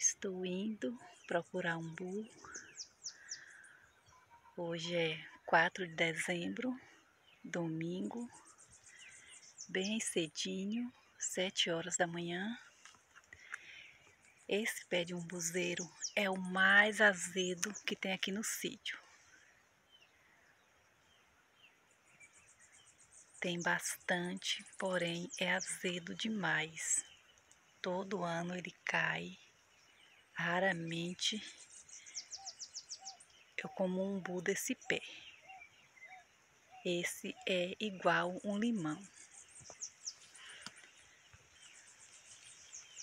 Estou indo procurar um umbu. Hoje é 4 de dezembro, domingo, bem cedinho, 7 horas da manhã. Esse pé de umbuzeiro é o mais azedo que tem aqui no sítio. Tem bastante, porém é azedo demais. Todo ano ele cai. Raramente eu como um umbu desse pé. Esse é igual um limão.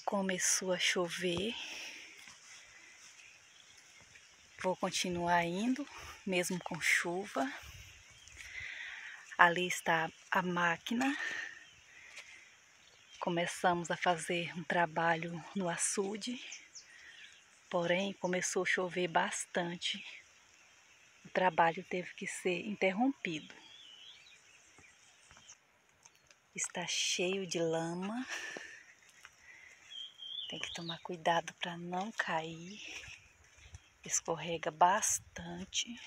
Começou a chover. Vou continuar indo, mesmo com chuva. Ali está a máquina. Começamos a fazer um trabalho no açude, porém começou a chover bastante. O trabalho teve que ser interrompido. Está cheio de lama. Tem que tomar cuidado para não cair. Escorrega bastante.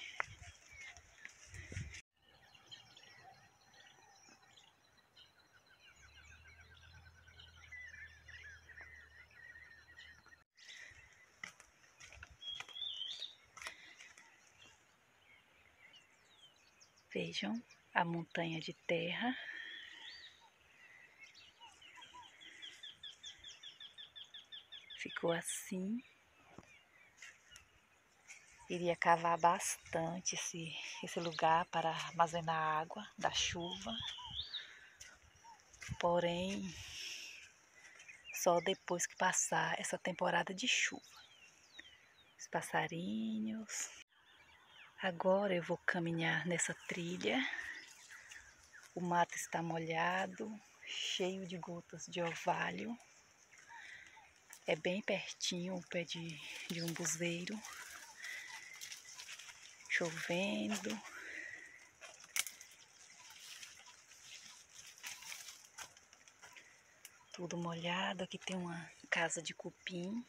Vejam a montanha de terra. Ficou assim. Iria cavar bastante esse, esse lugar para armazenar água da chuva. Porém, só depois que passar essa temporada de chuva. Os passarinhos, Agora eu vou caminhar nessa trilha. O mato está molhado, cheio de gotas de orvalho. É bem pertinho o pé de, de um buzeiro. Chovendo. Tudo molhado. Aqui tem uma casa de cupim.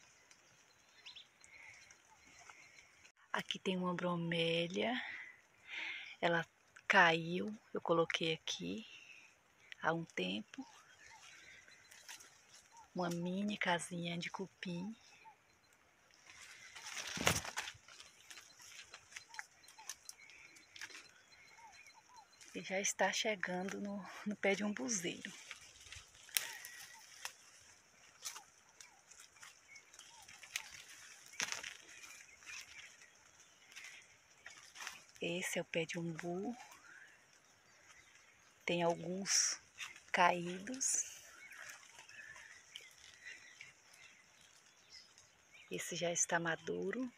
Aqui tem uma bromélia. Ela caiu, eu coloquei aqui há um tempo. Uma mini casinha de cupim. E já está chegando no, no pé de um buzeiro. Esse é o pé de umbu. Tem alguns caídos. Esse já está maduro.